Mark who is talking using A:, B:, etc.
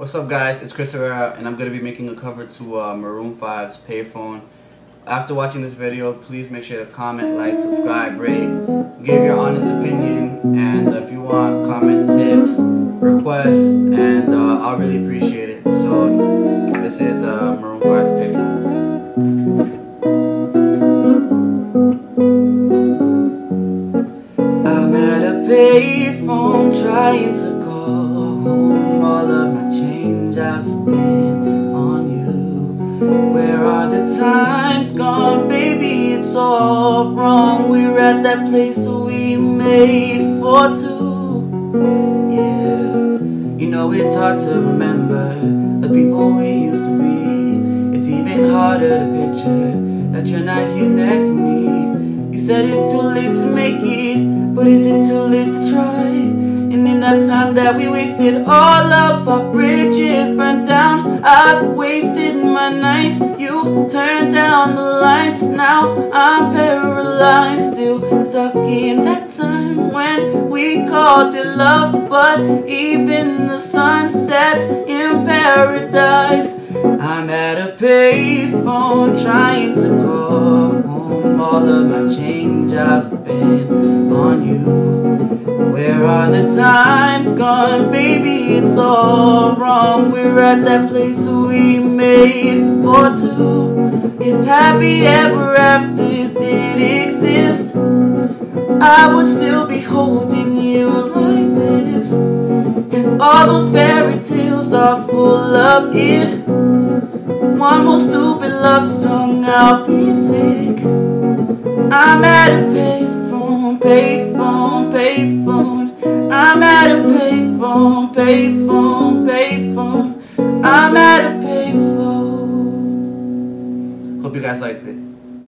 A: What's up guys, it's Chris Herrera and I'm going to be making a cover to uh, Maroon 5's Payphone. After watching this video, please make sure to comment, like, subscribe, rate, give your honest opinion, and if you want, comment tips, requests, and uh, I'll really appreciate it. So, this is uh, Maroon 5's Payphone. I'm at a payphone trying to call on you. Where are the times gone, baby? It's all wrong. We're at that place we made for two. Yeah, you know it's hard to remember the people we used to be. It's even harder to picture that you're not here next to me. You said it's too late to make it, but is it too late to try? And in that time that we wasted, all of our bridges nights. You turned down the lights. Now I'm paralyzed, still stuck in that time when we called it love. But even the sun sets in paradise. I'm at a payphone trying to call home all of my change I've spent on you. Where are the times gone, baby? It's all wrong. We're at that place we made for two. If happy ever afters did exist, I would still be holding you like this. And all those fairy tales are full of it. One more stupid love song, I'll be sick. I'm at a payphone, payphone, payphone. Payphone, payphone, payphone. I'm at a payphone. Hope you guys liked it.